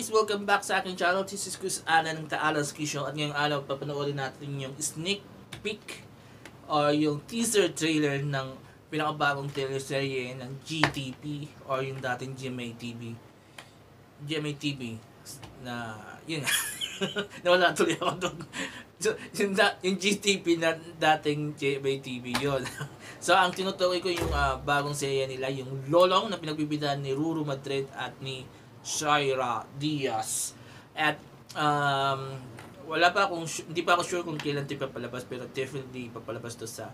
guys, welcome back sa aking channel. This is Chris Ana ng Taalas Show at ngayong araw papanoorin natin yung sneak peek or yung teaser trailer ng pinakabagong teleserye ng GTP or yung dating GMA TV. GMA TV na yun nawala tuloy ako doon. So, yung, yung GTP na dating GMA TV yun. so, ang tinutukoy ko yung ah, bagong serye nila, yung Lolong na pinagbibidaan ni Ruru Madrid at ni Shaira Diaz. At um, wala pa akong hindi pa ako sure kung kailan ito papalabas pero definitely papalabas to sa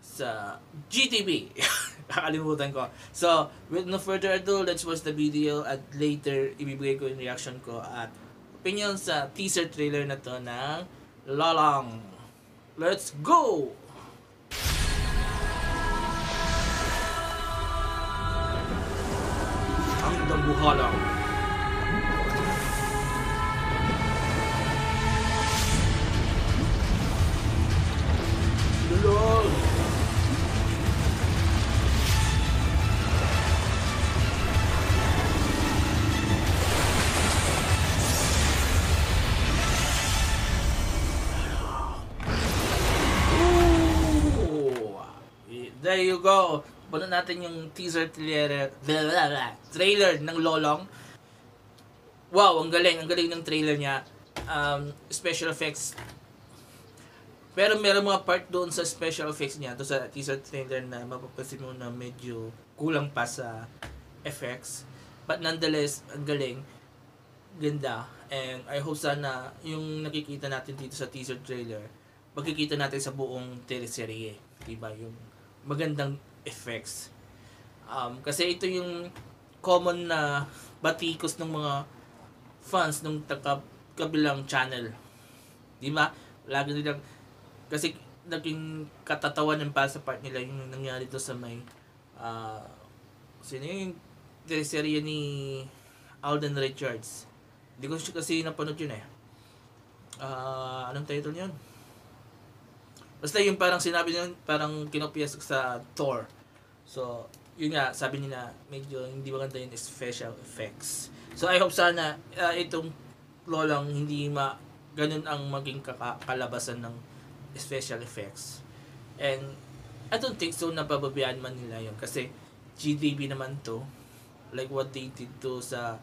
sa GTV. Kakalimutan ko. So, with no further ado, let's watch the video at later ibibigay ko yung reaction ko at opinion sa teaser trailer na to ng Lalang. Let's go! Ang dambuhalang. Lulol! Ooh! There you go. Puno natin yung teaser trailer, trailer ng Lolong. Wow, ang galing. Ang galing ng trailer niya. Um, special effects. Pero meron mga part doon sa special effects niya, doon sa teaser trailer na mapapansin mo na medyo kulang pa sa effects. But nonetheless, ang galing. Ganda. And I hope sana yung nakikita natin dito sa teaser trailer, magkikita natin sa buong teleserye. Diba? Yung magandang effects. Um, kasi ito yung common na batikos ng mga fans ng taka, kabilang channel. Di ba? Lagi nilang kasi naging katatawanan pa sa part nila yung nangyari to sa may ah sino yung teleserye ni Alden Richards. Hindi ko kasi napanood yun eh. Ah, anong title yun? Basta yung parang sinabi niya, parang kinopya sa Thor. So, yun nga, sabi nila, medyo hindi maganda yung special effects. So, I hope sana ah, itong lolang hindi ma ganun ang maging kaka- kalabasan ng special effects. And, I don't think so napababayaan man nila yun. Kasi, GDB naman to. Like what they did to sa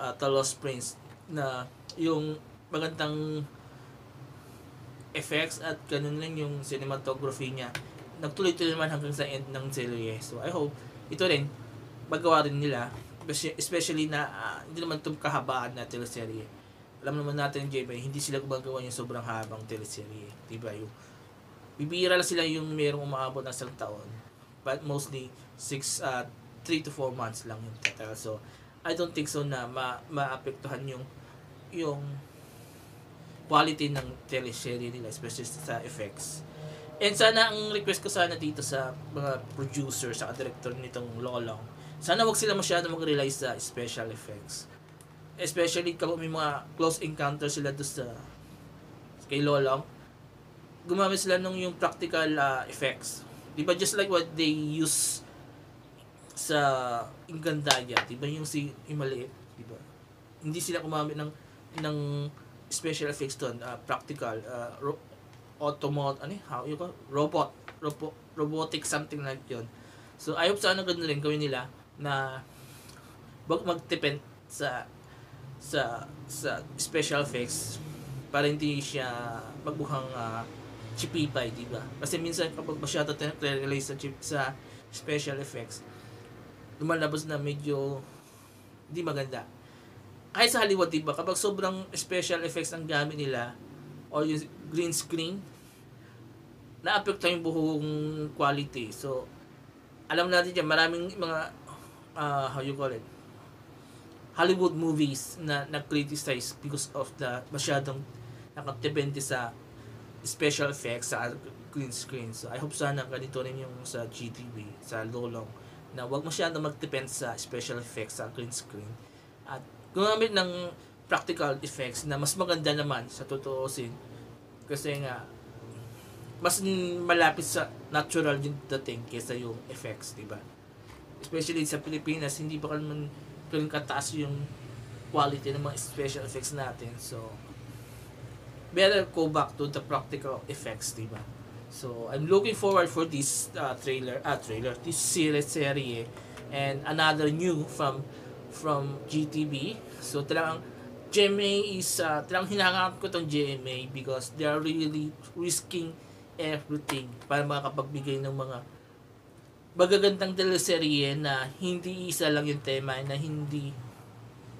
uh, Talos Prince na yung magandang effects at ganun lang yung cinematography niya. Nagtuloy-tuloy naman hanggang sa end ng serye. So I hope ito rin magawa rin nila Especially- na ah, hindi naman itong kahabaan na teleserye. Alam naman natin, JB, hindi sila gumagawa yung sobrang habang teleserye. Diba? Yung, bibira lang sila yung merong umaabot ng isang taon. But mostly, 6, uh, 3 to 4 months lang yung total. So, I don't think so na ma maapektuhan yung yung quality ng teleserye nila, especially sa effects. And sana ang request ko sana dito sa mga producer sa director nitong Lolong, sana wag sila masyado mag-rely sa special effects. Especially kapag may mga close encounter sila doon sa kay Lolong, gumamit sila nung yung practical uh, effects. Di ba just like what they use sa Ingandaya, di ba yung si yung di ba? Hindi sila gumamit ng ng special effects doon, uh, practical, uh, automot, ano how you call, robot, robo, robotic something like yun. So, I hope sana ganun rin gawin nila na wag magdepend sa sa sa special effects para hindi siya magbuhang uh, chipipay, di ba? Kasi minsan kapag masyado tayo nag-release sa, chip, sa special effects, lumalabas na medyo hindi maganda. Kahit sa Hollywood, di ba? Kapag sobrang special effects ang gamit nila, or yung green screen, naapekto yung buong quality. So, alam natin dyan, maraming mga, uh, how you call it, Hollywood movies na na-criticize because of the masyadong nakatipente sa special effects sa green screen. So, I hope sana ganito rin yung sa GTV, sa Lolong, na wag masyadong mag-depend sa special effects sa green screen. At gumamit ng practical effects na mas maganda naman sa totoosin. Kasi nga, mas malapit sa natural yung dating kesa yung effects, di ba? Especially sa Pilipinas, hindi pa naman ganun kataas yung quality ng mga special effects natin. So, better go back to the practical effects, di ba? So, I'm looking forward for this uh, trailer, ah, trailer, this series serie and another new from from GTV. So, talagang GMA is, uh, talagang hinahanap ko tong GMA because they are really risking everything para makapagbigay ng mga magagandang teleserye na hindi isa lang yung tema na hindi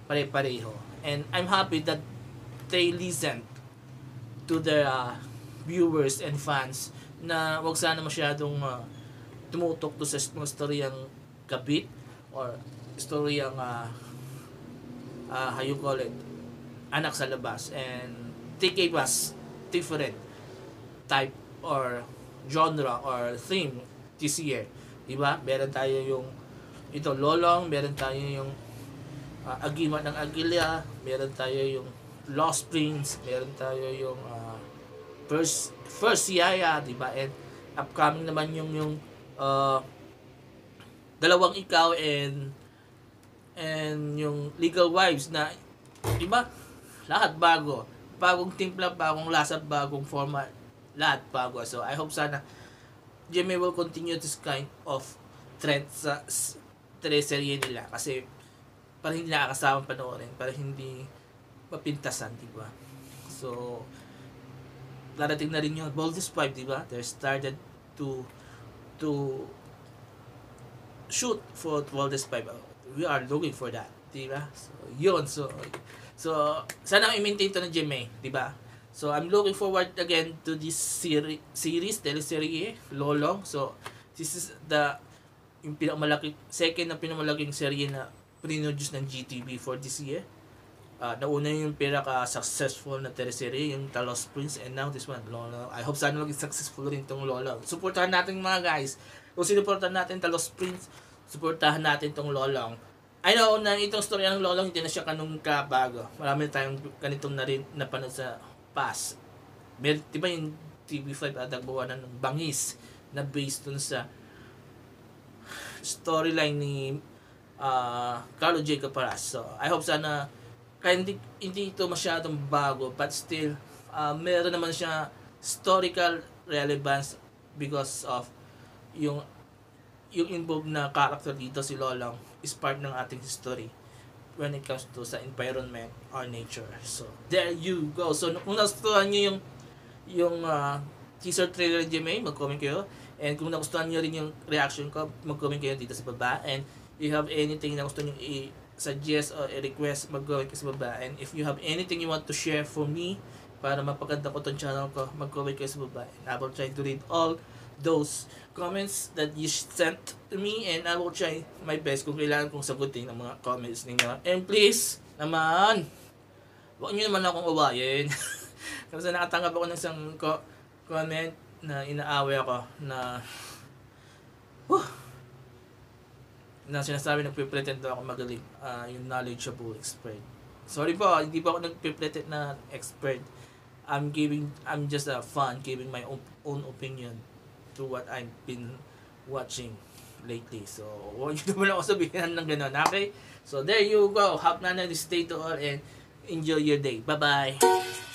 pare-pareho. And I'm happy that they listen to their uh, viewers and fans na wag sana masyadong uh, tumutok to sa mga storyang kabit or storyang uh, uh, how you call it anak sa labas and they gave us different type or genre or theme this year. Diba? Meron tayo yung ito lolong, meron tayo yung uh, agimat ng agilya, meron tayo yung Lost Prince, meron tayo yung uh, first first yaya, diba? And upcoming naman yung yung uh, dalawang ikaw and and yung legal wives na diba? Lahat bago. Bagong timpla, bagong lasa, bagong format. Lahat bago. So, I hope sana Jimmy will continue this kind of trend sa teleserye nila. Kasi, para hindi nakakasama panoorin. Para hindi mapintasan, di ba? So, darating na rin yung Boldest 5, di ba? They started to to shoot for Boldest 5. We are looking for that, di ba? So, yun. So, So, sana i-maintain to ng GMA, di ba? So, I'm looking forward again to this seri- series, teleserye, Lolong. So, this is the yung pinakamalaki, second na pinakamalaking serye na produce ng GTV for this year. Uh, nauna yung pinaka-successful na teleserye, yung Talos Prince, and now this one, Lolo. I hope sana maging successful rin tong Lolo. Supportahan natin mga guys. Kung sinuportahan natin Talos Prince, supportahan natin tong Lolong I know na itong story ng Lolong hindi na siya kanong kabago. Marami tayong ganitong na rin napanood sa past. Mer, di ba yung TV5 at nagbawa na ng bangis na based dun sa storyline ni uh, Carlo J. Caparas. So, I hope sana kaya hindi, hindi ito masyadong bago but still uh, meron naman siya historical relevance because of yung yung involved na character dito si Lolong is part ng ating history when it comes to sa environment or nature. So, there you go. So, kung nagustuhan nyo yung yung uh, teaser trailer ng GMA, mag-comment kayo. And kung nagustuhan nyo rin yung reaction ko, mag-comment kayo dito sa baba. And if you have anything na gusto nyo i-suggest or i-request, mag-comment kayo sa baba. And if you have anything you want to share for me, para mapaganda ko tong channel ko, mag-comment kayo sa baba. And I will try to read all those comments that you sent to me and I will try my best kung kailangan kong sagutin ang mga comments ninyo. And please, naman, huwag nyo naman akong uwayin. Kasi nakatanggap ako ng isang ko- comment na inaaway ako na whew, na sinasabi nagpipretend daw ako magaling uh, yung knowledgeable expert. Sorry po, hindi po ako nagpipretend na expert. I'm giving, I'm just a fan, giving my own, own opinion to what I've been watching lately. So, huwag nyo naman ako sabihin ng ganun, okay? So, there you go. Have na na this day to all and enjoy your day. Bye-bye!